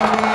you.